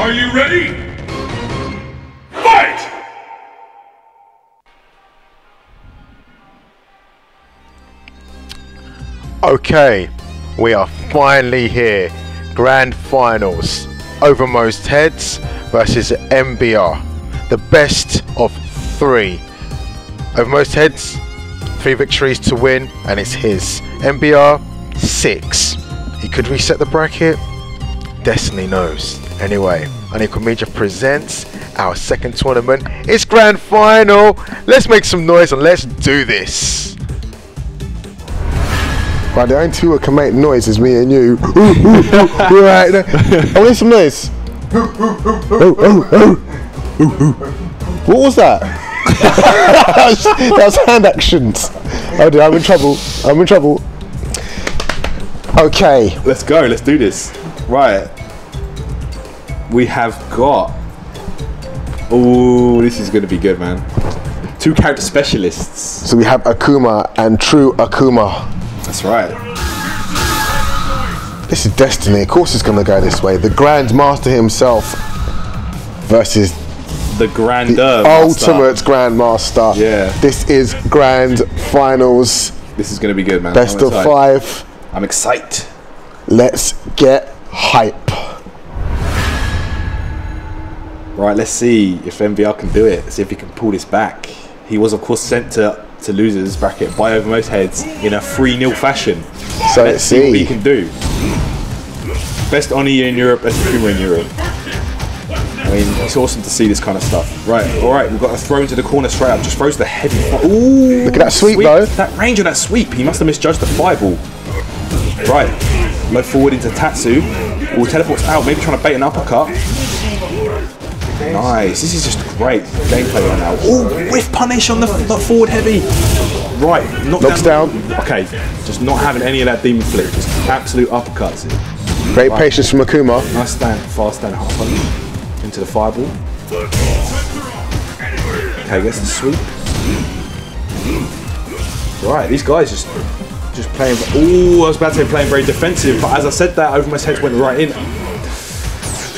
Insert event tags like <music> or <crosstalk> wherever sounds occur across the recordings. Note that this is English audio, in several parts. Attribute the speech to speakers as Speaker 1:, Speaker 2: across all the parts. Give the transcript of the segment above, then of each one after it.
Speaker 1: Are you ready? Fight!
Speaker 2: Okay, we are finally here. Grand finals. Overmost Heads versus MBR. The best of three. Overmost Heads, three victories to win, and it's his. MBR, six. He could reset the bracket. Destiny knows. Anyway, Unequal Media presents our second tournament. It's grand final. Let's make some noise and let's do this.
Speaker 3: Right, the only two who can make noise is me and you. <laughs> right, I want some noise. What was that? that, was, <laughs> that was hand actions. Oh dear, I'm in trouble. I'm in trouble. Okay,
Speaker 4: Let's go. Let's do this. Right. We have got. Oh, this is going to be good, man. Two character specialists.
Speaker 3: so we have Akuma and True Akuma.
Speaker 4: That's right.
Speaker 3: This is destiny. Of course, it's going to go this way. The Grand Master himself versus
Speaker 4: The grandeur.
Speaker 3: the ultimate Grand Master.
Speaker 4: Yeah.
Speaker 3: This is Grand Finals,
Speaker 4: This is going to be good, man.
Speaker 3: best
Speaker 4: I'm
Speaker 3: of
Speaker 4: excited.
Speaker 3: five.
Speaker 4: I'm excited.
Speaker 3: Let's get hype.
Speaker 4: Right, let's see if MBR can do it. See if he can pull this back. He was, of course, sent to, to losers bracket by over most Heads in a 3 0 fashion.
Speaker 3: So
Speaker 4: Let's
Speaker 3: let's
Speaker 4: see what he can do. Best Oni in Europe, best Akuma in Europe. I mean, it's awesome to see this kind of stuff. Right, all right, we've got a throw into the corner straight up. Just throws the heavy. Ooh,
Speaker 3: Look at that sweep, though.
Speaker 4: That range of that sweep. He must have misjudged the fireball. Right, low forward into Tatsu. Ooh, teleports out, maybe trying to bait an uppercut. Nice. This is just great gameplay right now. Oh, whiff punish on the forward heavy. Right, knock
Speaker 3: Knocks down.
Speaker 4: Okay, just not having any of that demon flip. Just absolute uppercuts.
Speaker 3: Great patience from Akuma.
Speaker 4: Nice stand, fast stand, half punch into the fireball. Okay, gets the sweep. Right, these guys just just playing. Oh, I was about to say playing very defensive, but as I said that, over my head went right in.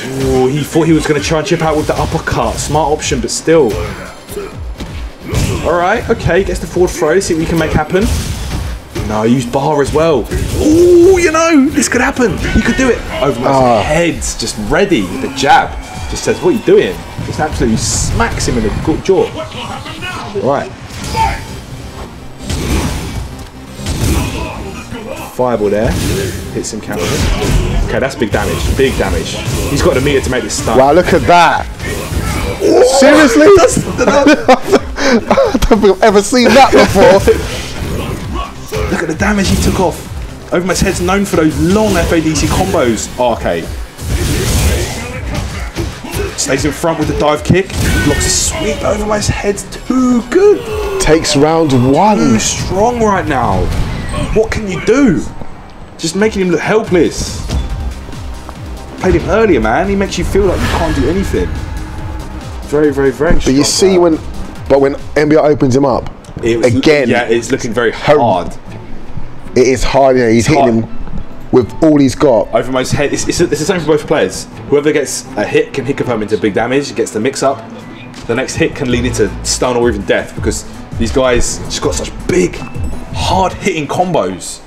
Speaker 4: Ooh, he thought he was going to try and chip out with the uppercut. Smart option, but still. All right, okay, gets the forward throw. See what we can make happen. No, use bar as well. Ooh, you know, this could happen. He could do it. Over my ah. head's just ready with the jab. Just says, what are you doing? Just absolutely smacks him in the jaw. Right. Fireball there. Hits him counter. Okay, that's big damage. Big damage. He's got the meter to make this stun.
Speaker 3: Wow, look at that. Seriously? <laughs> I don't think I've ever seen that before. <laughs>
Speaker 4: Look at the damage he took off. Overmat's head's known for those long FADC combos. Oh, okay. Stays in front with the dive kick. Blocks a sweep. Overmat's head's too good.
Speaker 3: Takes round one.
Speaker 4: Too strong right now. What can you do? Just making him look helpless. Played him earlier, man. He makes you feel like you can't do anything. Very, very, very
Speaker 3: But you see when, but when MBR opens him up, again,
Speaker 4: Yeah, it's looking very hard.
Speaker 3: it is hard. Know, he's hitting him with all he's got.
Speaker 4: Overmost head. It's, it's, it's the same for both players. Whoever gets a hit can hit confirm into big damage, gets the mix up. The next hit can lead into stun or even death because these guys just got such big, hard hitting combos.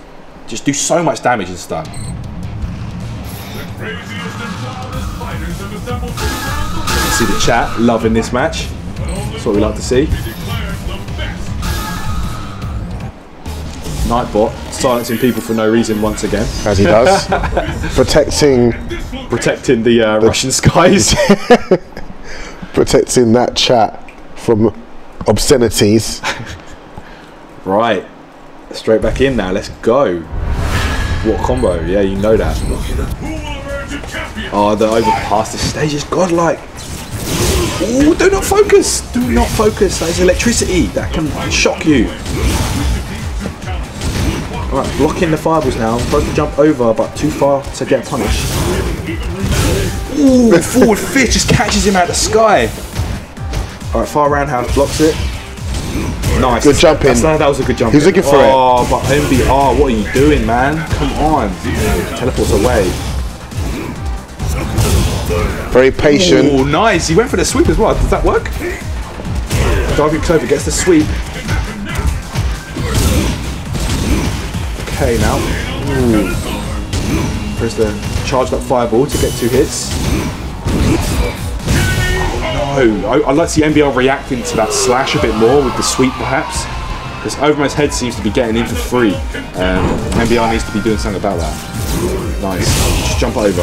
Speaker 4: Just do so much damage and stun.
Speaker 1: Craziest and wildest fighters have assembled
Speaker 4: See the chat loving this match. That's what we like to see. Nightbot silencing people for no reason once again,
Speaker 3: As he does, <laughs> protecting,
Speaker 4: protecting the uh, Russian skies. <laughs>
Speaker 3: protecting that chat from obscenities. <laughs>
Speaker 4: right, straight back in now. Let's go. What combo? Yeah, you know that. Oh, the overpass. This stage is godlike. Ooh, do not focus. Do not focus. That is electricity. That can shock you. Alright, blocking the fireballs now. Supposed to jump over, but too far to get punished. Ooh, forward <laughs> fist just catches him out of the sky. Alright, far roundhouse blocks it. Nice.
Speaker 3: Good jump in.
Speaker 4: That's, that was a good jump.
Speaker 3: He's
Speaker 4: in.
Speaker 3: looking for it.
Speaker 4: Oh, but MBR, what are you doing, man? Come on. Teleports away.
Speaker 3: Very patient.
Speaker 4: Oh, nice. He went for the sweep as well. Does that work? Darby Clover gets the sweep. Okay, now. Ooh. There's the charged up fireball to get two hits. I, I'd like to see NBL reacting to that slash a bit more with the sweep perhaps. Because Overmo's head seems to be getting in for free. Um, NBL needs to be doing something about that. Nice. Just jump over.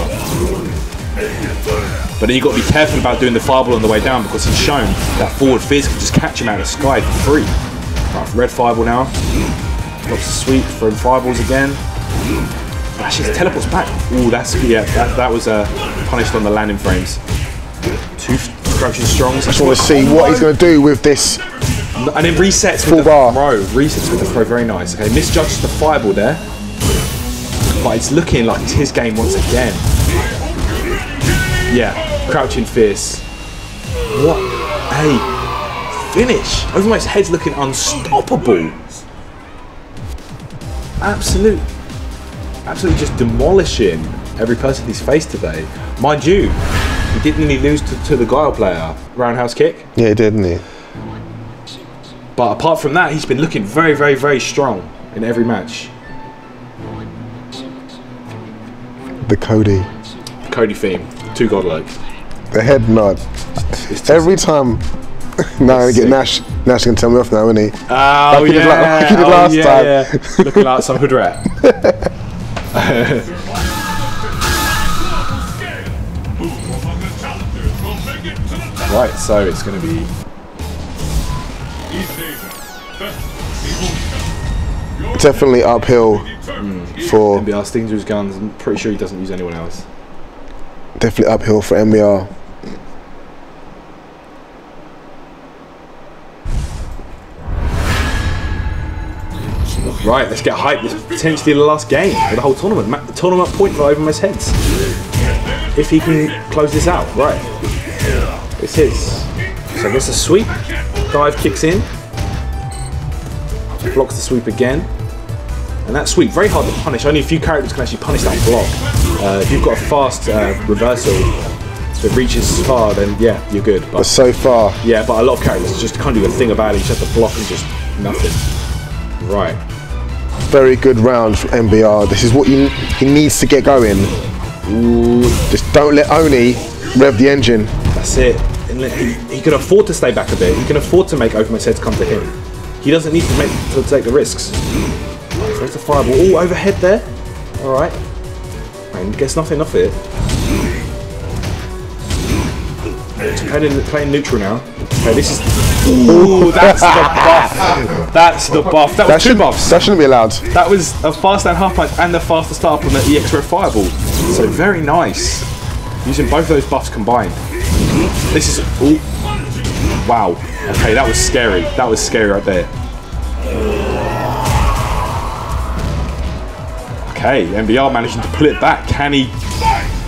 Speaker 4: But then you've got to be careful about doing the fireball on the way down because he's shown that forward fizz can just catch him out of the sky for free. Right, red fireball now. Drops the sweep, throwing fireballs again. Actually, his teleports back. Ooh, that's yeah. That, that was uh, punished on the landing frames. Two crouching strongs.
Speaker 3: Just want to see what he's going to do with this.
Speaker 4: And then resets
Speaker 3: Full
Speaker 4: with the
Speaker 3: bar.
Speaker 4: throw. Resets with the throw. Very nice. Okay, misjudges the fireball there. But it's looking like it's his game once again. Yeah, crouching fierce. What a finish. Overmo's head's looking unstoppable. Absolute, absolutely just demolishing every person he's faced today. Mind you, he didn't really lose to, to the Guile player. Roundhouse kick.
Speaker 3: Yeah, he did, didn't he?
Speaker 4: But apart from that, he's been looking very, very, very strong in every match.
Speaker 3: The Cody.
Speaker 4: The Cody theme, too godlike.
Speaker 3: The head nod. Every time. now I get. Nash. Nash can tell me off now, isn't he?
Speaker 4: Oh
Speaker 3: Like did
Speaker 4: yeah,
Speaker 3: like he did
Speaker 4: oh,
Speaker 3: last
Speaker 4: yeah,
Speaker 3: time.
Speaker 4: yeah. Looking like some hood rat. <laughs> <laughs> Right, so it's going to be
Speaker 1: East Asia. Best Evil
Speaker 3: Definitely uphill
Speaker 1: determined.
Speaker 3: for
Speaker 4: MBR stings his guns. I'm pretty sure he doesn't use anyone else.
Speaker 3: definitely uphill for MBR.
Speaker 4: Right, let's get hyped. This is potentially the last game of the whole tournament. Ma- The tournament point for Overmost Heads. If he can close this out, right. It's his. So I guess a sweep. Dive kicks in. Blocks the sweep again. And that sweep, very hard to punish. Only a few characters can actually punish that block. Uh, if you've got a fast uh, reversal that reaches far, then yeah, you're good.
Speaker 3: But
Speaker 4: But
Speaker 3: so far,
Speaker 4: yeah, but a lot of characters just can't do a thing about it. You just have to block and just nothing. Right.
Speaker 3: very good round from MBR. This is what you, he needs to get going. Just don't let Oni rev the engine.
Speaker 4: That's it. And let- he, he can afford to stay back a bit. He can afford to make Overmost heads come to him. He doesn't need to make to take the risks. Right, There's the fireball. Oh, overhead there. All right. And gets nothing off it. Playing, playing neutral now. Okay, this is. Ooh, that's the buff. That's the buff. That was
Speaker 3: That,
Speaker 4: two buffs.
Speaker 3: that shouldn't be allowed.
Speaker 4: That was a fast and half punch and the faster start on the EX Red Fireball. So very nice. Using both those buffs combined. This is ooh. Wow. Okay, that was scary. That was scary right there. Okay, MBR managing to pull it back. Can he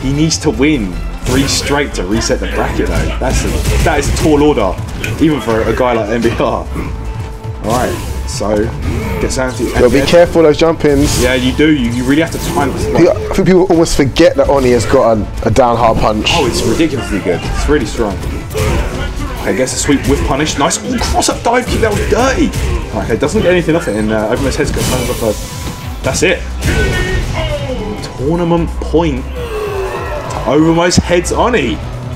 Speaker 4: he needs to win three straight to reset the bracket though. That's a, that is a tall order. Even for a guy like MBR. <laughs> Alright, so gets down to
Speaker 3: But be careful those jump ins.
Speaker 4: yeah, you do. You, you really have to time.
Speaker 3: I think people almost forget that Oni has got a, a down hard punch.
Speaker 4: Oh, it's ridiculously good. It's really strong. Okay, gets a sweep with punish. Nice. Ooh, cross up dive kick. That was dirty. Okay, doesn't get anything off it, and uh, Overmost head's got turns off a. That's it. Tournament point to Overmost heads Oni.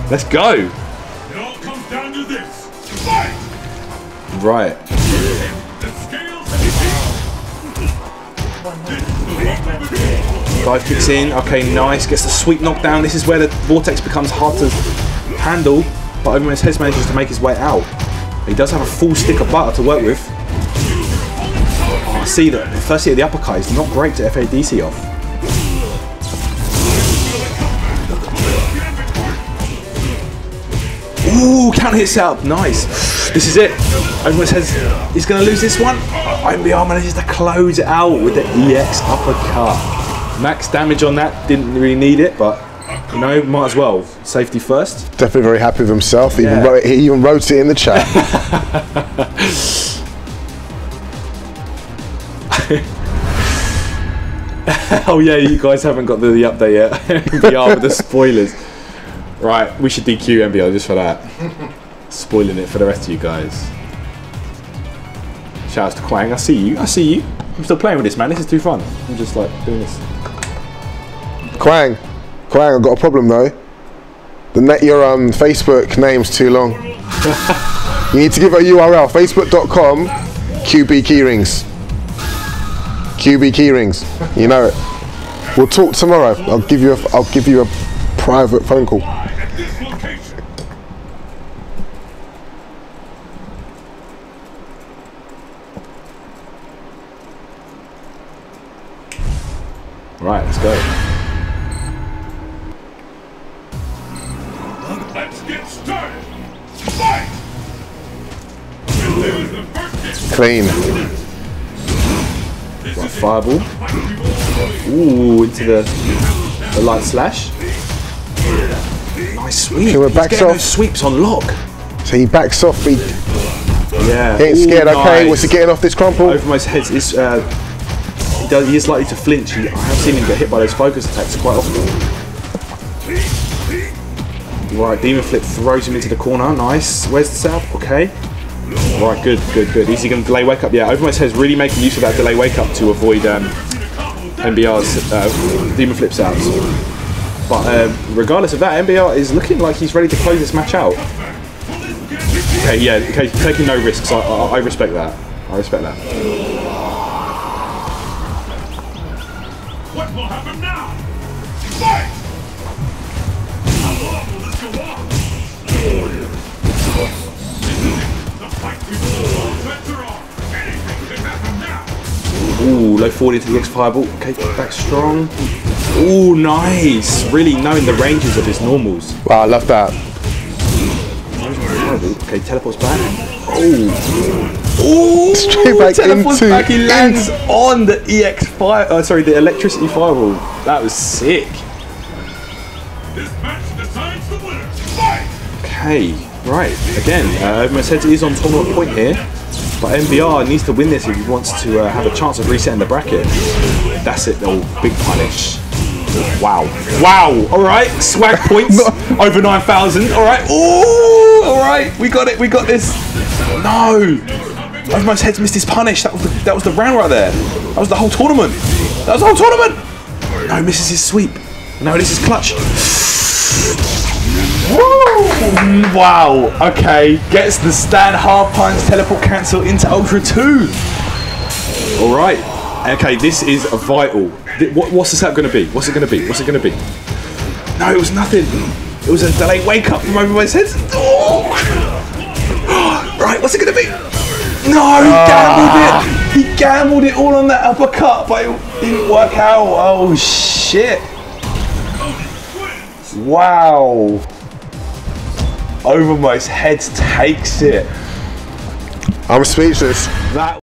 Speaker 4: Let's go.
Speaker 1: It all comes down to this. Fight!
Speaker 4: Right. Dive kicks in. Okay, nice. Gets the sweep knockdown. This is where the vortex becomes hard to handle, but Overmost heads manages to make his way out. He does have a full stick of butter to work with. I see that the first hit of the uppercut is not great to FADC off. Ooh, counter hit setup, nice. This is it. Everyone says he's going to lose this one. IMBR manages to close it out with the EX uppercut. Max damage on that, didn't really need it, but you know, might as well. Safety first.
Speaker 3: Definitely very happy with himself. He, even
Speaker 4: Yeah.
Speaker 3: wrote, he even wrote it in the chat. <laughs>
Speaker 4: Oh yeah, you guys haven't got the, the update yet. <laughs> are with the spoilers. Right, we should DQ MBO just for that. <laughs> Spoiling it for the rest of you guys. Shout out to Quang. I see you. I see you. I'm still playing with this, man. This is too fun. I'm just like doing this.
Speaker 3: Quang, Quang, I've got a problem though. The net your um Facebook name's too long. <laughs> you need to give a URL. Facebook.com QB keyrings. QB keyrings. You know it. We'll talk tomorrow. I'll give you a I'll give you a private phone call.
Speaker 4: Right, let's go.
Speaker 1: Let's get started. Fight! This the first.
Speaker 3: Clean.
Speaker 4: Right, fireball. Ooh, into the, the light slash. Nice sweep.
Speaker 3: Okay, we're
Speaker 4: He's
Speaker 3: back off.
Speaker 4: those sweeps on lock.
Speaker 3: So he backs off, he
Speaker 4: Yeah.
Speaker 3: ain't
Speaker 4: Ooh,
Speaker 3: scared, okay?
Speaker 4: nice.
Speaker 3: What's he getting off this crumple?
Speaker 4: over most heads is uh, he, does, he is likely to flinch. He, I have seen him get hit by those focus attacks quite often. Right, demon flip throws him into the corner. Nice. Where's the setup? Okay. Right, good, good, good. Is he going to delay wake up? Yeah, over my head's really making use of that delay wake up to avoid um, MBR's uh, demon flips out. But um, regardless of that, MBR is looking like he's ready to close this match out. Okay, yeah, okay, taking no risks. I, I, I respect that. I respect that.
Speaker 1: What will happen now? Fight! How long will this go on? The fight before all bets are. Anything can happen now.
Speaker 4: Ooh, low 40 to the X fireball. Okay, back strong. Ooh, nice. Really knowing the ranges of his normals.
Speaker 3: Wow, I love that.
Speaker 4: Fireball. Okay, teleports back. Oh. Ooh,
Speaker 3: Straight back
Speaker 4: teleports
Speaker 3: into-
Speaker 4: back. He lands on the EX fire. Oh, sorry, the electricity fireball. That was sick.
Speaker 1: This match decides the winner. Fight!
Speaker 4: Okay, right. Again, uh, Mercedes is on tournament point here, but MBR needs to win this if he wants to uh, have a chance of resetting the bracket. That's it, though. Big punish. Wow. Wow. All right. Swag <laughs> points over 9,000. All right. Ooh. All right. We got it. We got this. No. My head's missed his punish. That was, the, that was the round right there. That was the whole tournament. That was the whole tournament. No, misses his sweep. No, this is clutch. Woo! Wow. Okay. Gets the stand half punch teleport cancel into Ultra 2. All right. Okay, this is vital. What, what's this setup going to be? What's it going to be? What's it going to be? No, it was nothing. It was a delayed wake up from over my head. Oh. Right, what's it going to be? No, he ah. gambled it. He gambled it all on that uppercut, but it didn't work out. Oh shit! Wow. Overmost heads takes it.
Speaker 3: I'm speechless.
Speaker 4: That